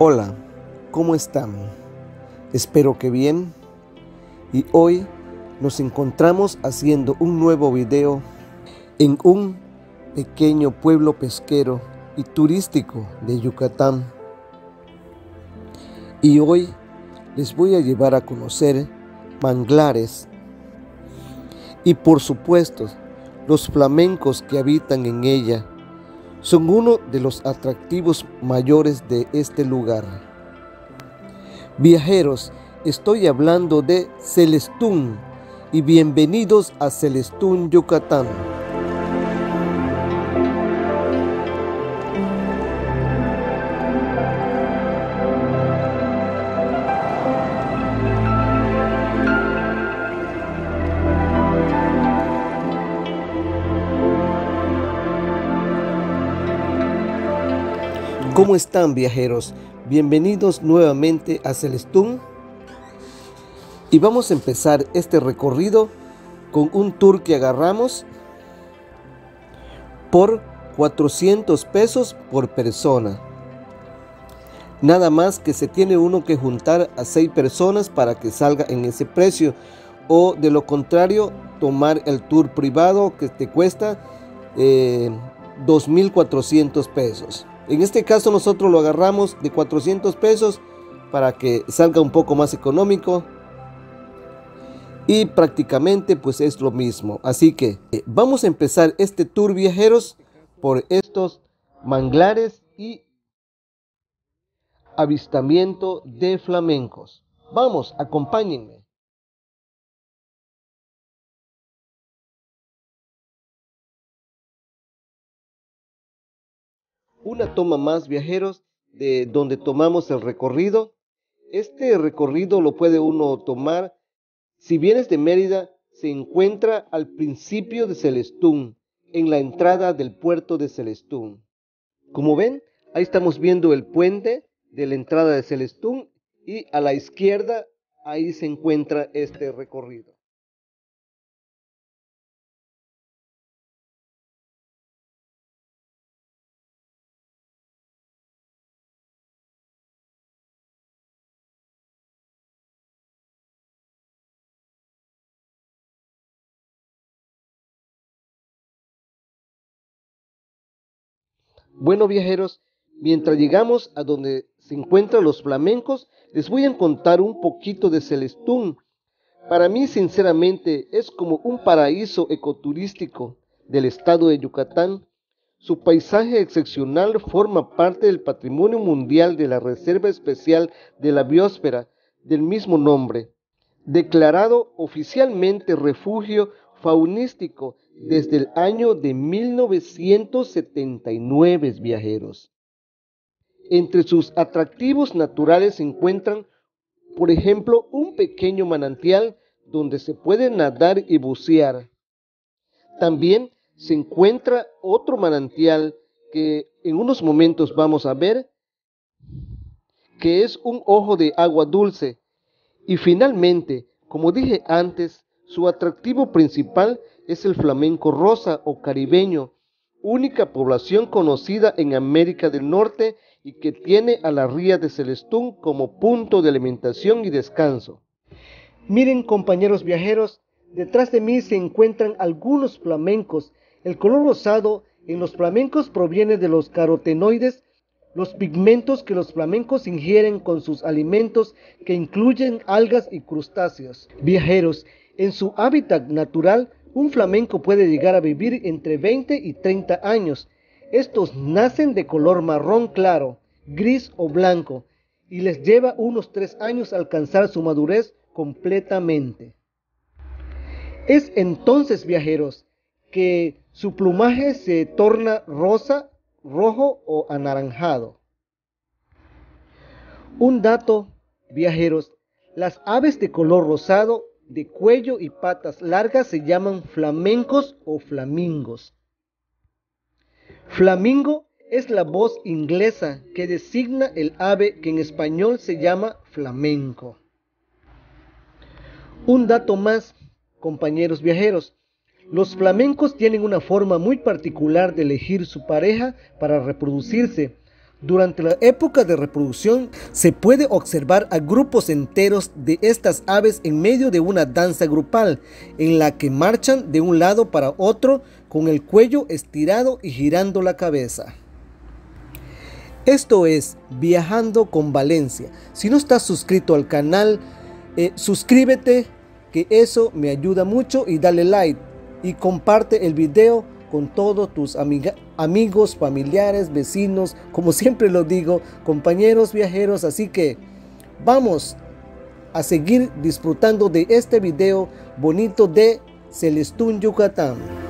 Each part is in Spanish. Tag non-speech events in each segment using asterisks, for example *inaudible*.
Hola, ¿cómo están? Espero que bien. Y hoy nos encontramos haciendo un nuevo video en un pequeño pueblo pesquero y turístico de Yucatán. Y hoy les voy a llevar a conocer manglares y por supuesto los flamencos que habitan en ella son uno de los atractivos mayores de este lugar. Viajeros, estoy hablando de Celestún y bienvenidos a Celestún, Yucatán. ¿Cómo están viajeros? Bienvenidos nuevamente a Celestún. Y vamos a empezar este recorrido con un tour que agarramos por 400 pesos por persona. Nada más que se tiene uno que juntar a 6 personas para que salga en ese precio. O de lo contrario, tomar el tour privado que te cuesta eh, 2.400 pesos. En este caso nosotros lo agarramos de 400 pesos para que salga un poco más económico. Y prácticamente pues es lo mismo. Así que eh, vamos a empezar este tour viajeros por estos manglares y avistamiento de flamencos. Vamos, acompáñenme. Una toma más viajeros de donde tomamos el recorrido. Este recorrido lo puede uno tomar, si vienes de Mérida, se encuentra al principio de Celestún, en la entrada del puerto de Celestún. Como ven, ahí estamos viendo el puente de la entrada de Celestún y a la izquierda ahí se encuentra este recorrido. Bueno viajeros, mientras llegamos a donde se encuentran los flamencos, les voy a contar un poquito de Celestún. Para mí, sinceramente, es como un paraíso ecoturístico del estado de Yucatán. Su paisaje excepcional forma parte del patrimonio mundial de la Reserva Especial de la Biosfera del mismo nombre, declarado oficialmente refugio faunístico desde el año de 1979 viajeros. Entre sus atractivos naturales se encuentran, por ejemplo, un pequeño manantial donde se puede nadar y bucear. También se encuentra otro manantial que en unos momentos vamos a ver, que es un ojo de agua dulce. Y finalmente, como dije antes, su atractivo principal es el flamenco rosa o caribeño, única población conocida en América del Norte y que tiene a la ría de Celestún como punto de alimentación y descanso. Miren compañeros viajeros, detrás de mí se encuentran algunos flamencos. El color rosado en los flamencos proviene de los carotenoides, los pigmentos que los flamencos ingieren con sus alimentos que incluyen algas y crustáceos. Viajeros, en su hábitat natural un flamenco puede llegar a vivir entre 20 y 30 años. Estos nacen de color marrón claro, gris o blanco y les lleva unos 3 años alcanzar su madurez completamente. Es entonces, viajeros, que su plumaje se torna rosa, rojo o anaranjado. Un dato, viajeros, las aves de color rosado de cuello y patas largas se llaman flamencos o flamingos. Flamingo es la voz inglesa que designa el ave que en español se llama flamenco. Un dato más, compañeros viajeros. Los flamencos tienen una forma muy particular de elegir su pareja para reproducirse. Durante la época de reproducción se puede observar a grupos enteros de estas aves en medio de una danza grupal en la que marchan de un lado para otro con el cuello estirado y girando la cabeza. Esto es Viajando con Valencia. Si no estás suscrito al canal, eh, suscríbete, que eso me ayuda mucho y dale like y comparte el video con todos tus amigos, familiares, vecinos, como siempre lo digo, compañeros viajeros. Así que vamos a seguir disfrutando de este video bonito de Celestún, Yucatán.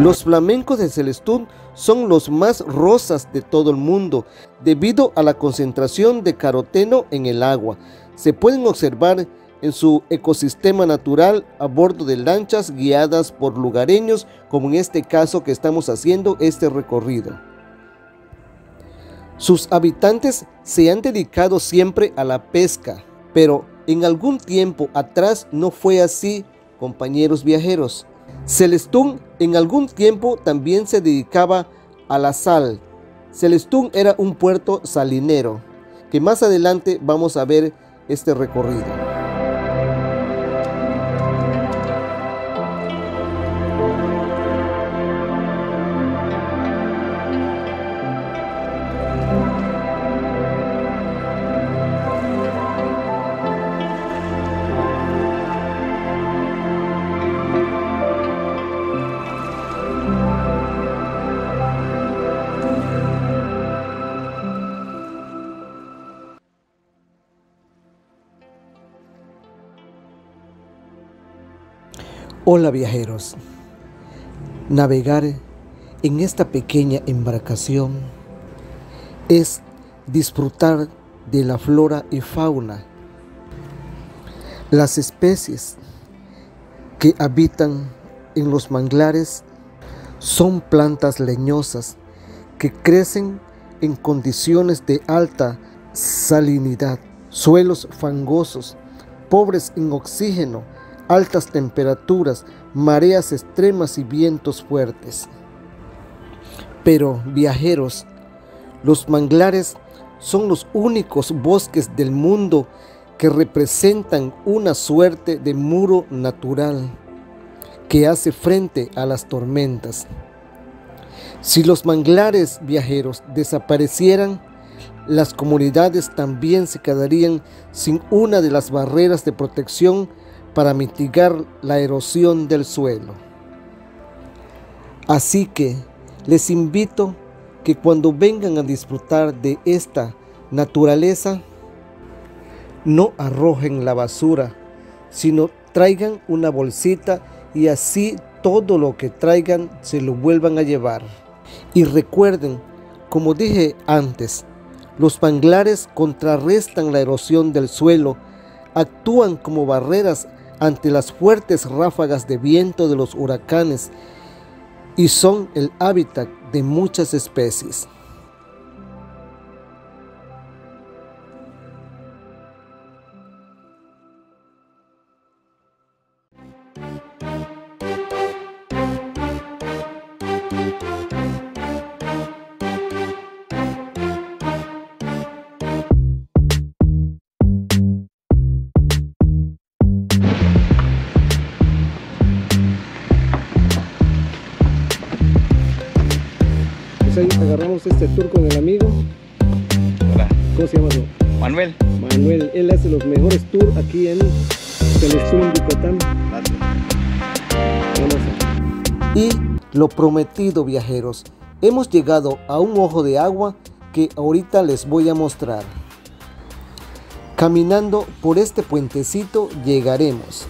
Los flamencos de Celestún son los más rosas de todo el mundo debido a la concentración de caroteno en el agua. Se pueden observar en su ecosistema natural a bordo de lanchas guiadas por lugareños como en este caso que estamos haciendo este recorrido. Sus habitantes se han dedicado siempre a la pesca, pero en algún tiempo atrás no fue así, compañeros viajeros. Celestún en algún tiempo también se dedicaba a la sal. Celestún era un puerto salinero, que más adelante vamos a ver este recorrido. Hola viajeros, navegar en esta pequeña embarcación es disfrutar de la flora y fauna, las especies que habitan en los manglares son plantas leñosas que crecen en condiciones de alta salinidad, suelos fangosos, pobres en oxígeno, altas temperaturas, mareas extremas y vientos fuertes. Pero, viajeros, los manglares son los únicos bosques del mundo que representan una suerte de muro natural que hace frente a las tormentas. Si los manglares viajeros desaparecieran, las comunidades también se quedarían sin una de las barreras de protección para mitigar la erosión del suelo. Así que les invito que cuando vengan a disfrutar de esta naturaleza, no arrojen la basura, sino traigan una bolsita y así todo lo que traigan se lo vuelvan a llevar. Y recuerden, como dije antes, los manglares contrarrestan la erosión del suelo, actúan como barreras ante las fuertes ráfagas de viento de los huracanes y son el hábitat de muchas especies. Este tour con el amigo. Hola. ¿Cómo se llama tú? Manuel. Manuel, él hace los mejores tours aquí en Celestún, Yucatán. Y lo prometido viajeros, hemos llegado a un ojo de agua que ahorita les voy a mostrar. Caminando por este puentecito llegaremos.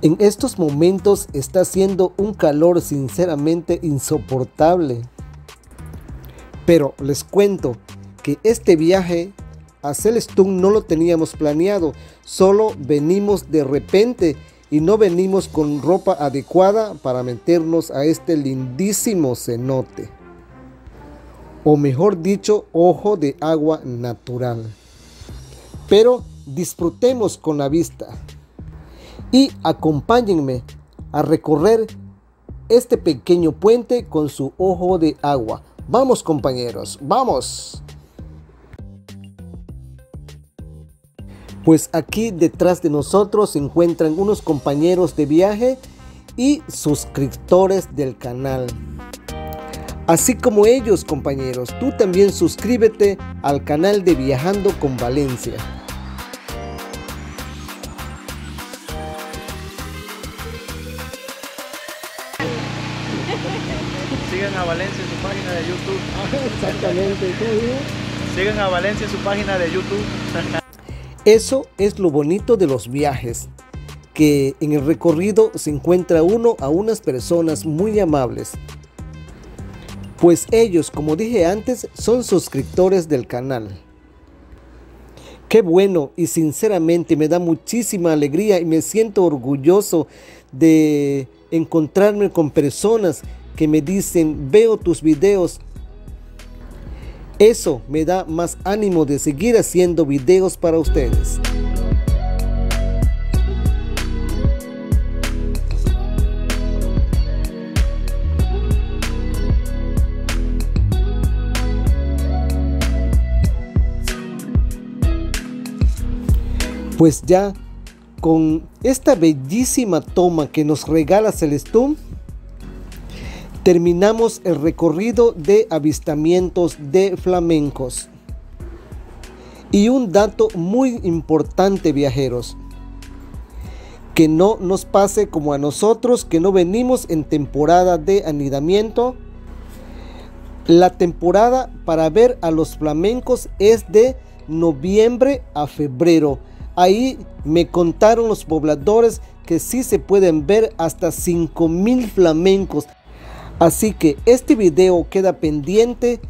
En estos momentos está haciendo un calor sinceramente insoportable. Pero les cuento que este viaje a Celestún no lo teníamos planeado, solo venimos de repente y no venimos con ropa adecuada para meternos a este lindísimo cenote. O mejor dicho, ojo de agua natural. Pero disfrutemos con la vista y acompáñenme a recorrer este pequeño puente con su ojo de agua. Vamos compañeros, vamos. Pues aquí detrás de nosotros se encuentran unos compañeros de viaje y suscriptores del canal. Así como ellos compañeros, tú también suscríbete al canal de Viajando con Valencia. Valencia en su página de YouTube. *laughs* Exactamente, Sigan a Valencia en su página de YouTube. *laughs* Eso es lo bonito de los viajes, que en el recorrido se encuentra uno a unas personas muy amables. Pues ellos, como dije antes, son suscriptores del canal. Qué bueno y sinceramente me da muchísima alegría y me siento orgulloso de encontrarme con personas que me dicen, veo tus videos. Eso me da más ánimo de seguir haciendo videos para ustedes. Pues ya con esta bellísima toma que nos regala Celestún, terminamos el recorrido de avistamientos de flamencos. Y un dato muy importante viajeros, que no nos pase como a nosotros que no venimos en temporada de anidamiento. La temporada para ver a los flamencos es de noviembre a febrero. Ahí me contaron los pobladores que sí se pueden ver hasta 5000 flamencos Así que este video queda pendiente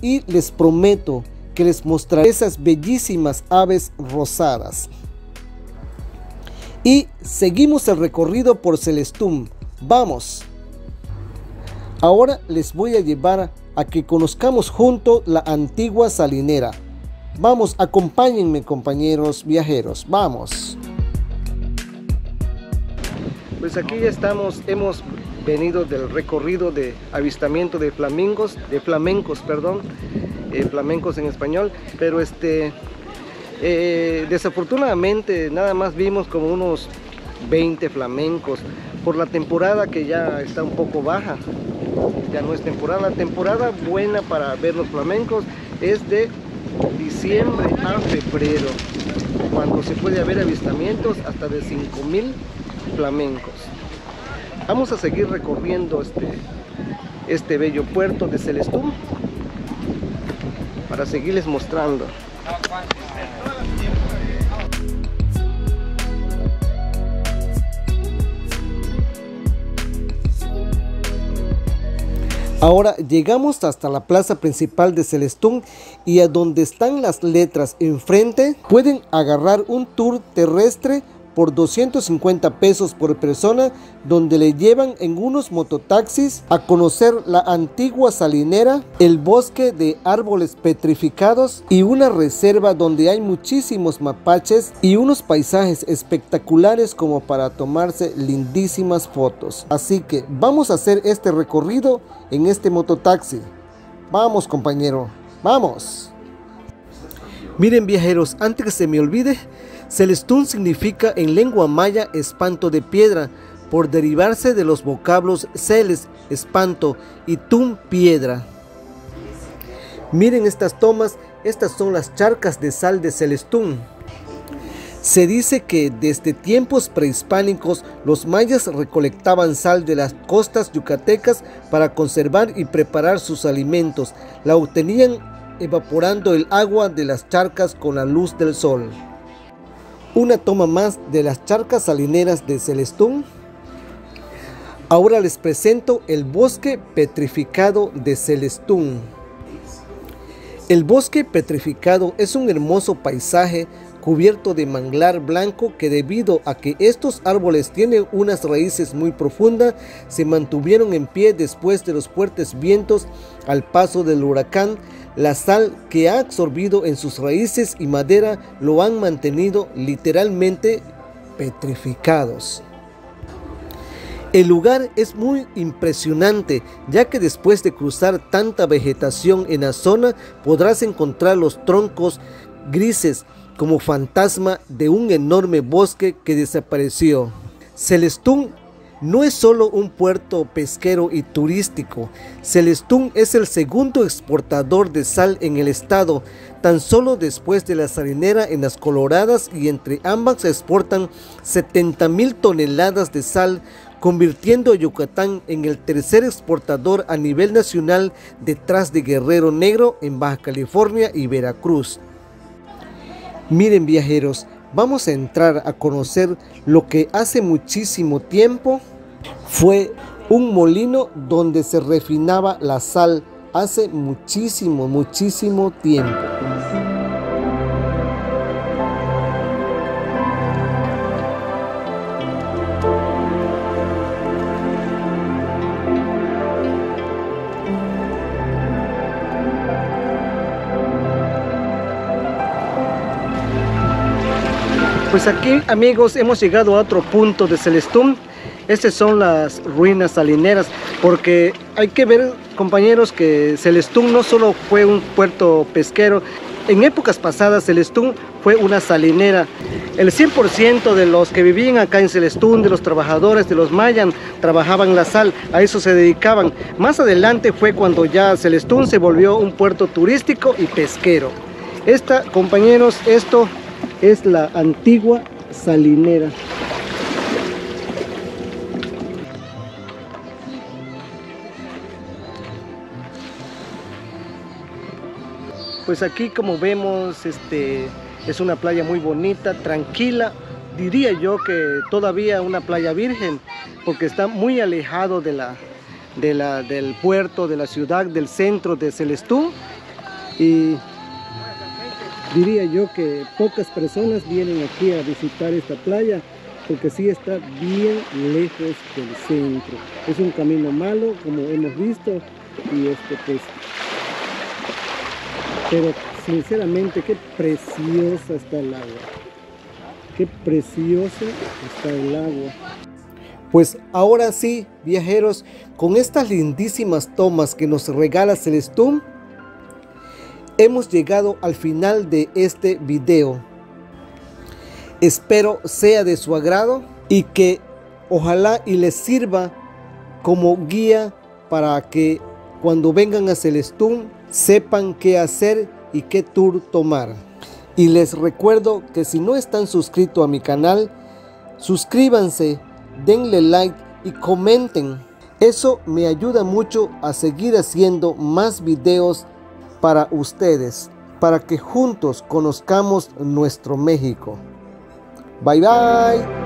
y les prometo que les mostraré esas bellísimas aves rosadas. Y seguimos el recorrido por Celestum. Vamos. Ahora les voy a llevar a que conozcamos junto la antigua salinera. Vamos, acompáñenme compañeros viajeros. Vamos. Pues aquí ya estamos, hemos venido del recorrido de avistamiento de flamingos, de flamencos, perdón, eh, flamencos en español, pero este, eh, desafortunadamente nada más vimos como unos 20 flamencos por la temporada que ya está un poco baja, ya no es temporada, la temporada buena para ver los flamencos es de diciembre a febrero, cuando se puede haber avistamientos hasta de 5000 flamencos. Vamos a seguir recorriendo este, este bello puerto de Celestún para seguirles mostrando. Ahora llegamos hasta la plaza principal de Celestún y a donde están las letras enfrente pueden agarrar un tour terrestre por 250 pesos por persona donde le llevan en unos mototaxis a conocer la antigua salinera, el bosque de árboles petrificados y una reserva donde hay muchísimos mapaches y unos paisajes espectaculares como para tomarse lindísimas fotos. Así que vamos a hacer este recorrido en este mototaxi. Vamos compañero, vamos. Miren viajeros, antes que se me olvide, Celestún significa en lengua maya espanto de piedra, por derivarse de los vocablos celes, espanto, y tum, piedra. Miren estas tomas, estas son las charcas de sal de Celestún. Se dice que desde tiempos prehispánicos los mayas recolectaban sal de las costas yucatecas para conservar y preparar sus alimentos. La obtenían evaporando el agua de las charcas con la luz del sol. Una toma más de las charcas salineras de Celestún. Ahora les presento el bosque petrificado de Celestún. El bosque petrificado es un hermoso paisaje cubierto de manglar blanco que debido a que estos árboles tienen unas raíces muy profundas, se mantuvieron en pie después de los fuertes vientos al paso del huracán. La sal que ha absorbido en sus raíces y madera lo han mantenido literalmente petrificados. El lugar es muy impresionante, ya que después de cruzar tanta vegetación en la zona podrás encontrar los troncos grises como fantasma de un enorme bosque que desapareció. Celestún no es solo un puerto pesquero y turístico, Celestún es el segundo exportador de sal en el estado, tan solo después de la salinera en las Coloradas y entre ambas se exportan 70 mil toneladas de sal, convirtiendo a Yucatán en el tercer exportador a nivel nacional detrás de Guerrero Negro en Baja California y Veracruz. Miren viajeros, vamos a entrar a conocer lo que hace muchísimo tiempo fue un molino donde se refinaba la sal hace muchísimo, muchísimo tiempo. Pues aquí amigos hemos llegado a otro punto de Celestún. Estas son las ruinas salineras porque hay que ver compañeros que Celestún no solo fue un puerto pesquero, en épocas pasadas Celestún fue una salinera. El 100% de los que vivían acá en Celestún, de los trabajadores, de los mayan, trabajaban la sal, a eso se dedicaban. Más adelante fue cuando ya Celestún se volvió un puerto turístico y pesquero. Esta, compañeros, esto es la antigua salinera. Pues aquí como vemos, este, es una playa muy bonita, tranquila. Diría yo que todavía una playa virgen, porque está muy alejado de la, de la, del puerto, de la ciudad, del centro de Celestún. Y diría yo que pocas personas vienen aquí a visitar esta playa porque sí está bien lejos del centro. Es un camino malo, como hemos visto, y este pues... Pero sinceramente, qué preciosa está el agua. Qué preciosa está el agua. Pues ahora sí, viajeros, con estas lindísimas tomas que nos regala Celestún, hemos llegado al final de este video. Espero sea de su agrado y que ojalá y les sirva como guía para que cuando vengan a Celestún sepan qué hacer y qué tour tomar. Y les recuerdo que si no están suscritos a mi canal, suscríbanse, denle like y comenten. Eso me ayuda mucho a seguir haciendo más videos para ustedes, para que juntos conozcamos nuestro México. Bye bye.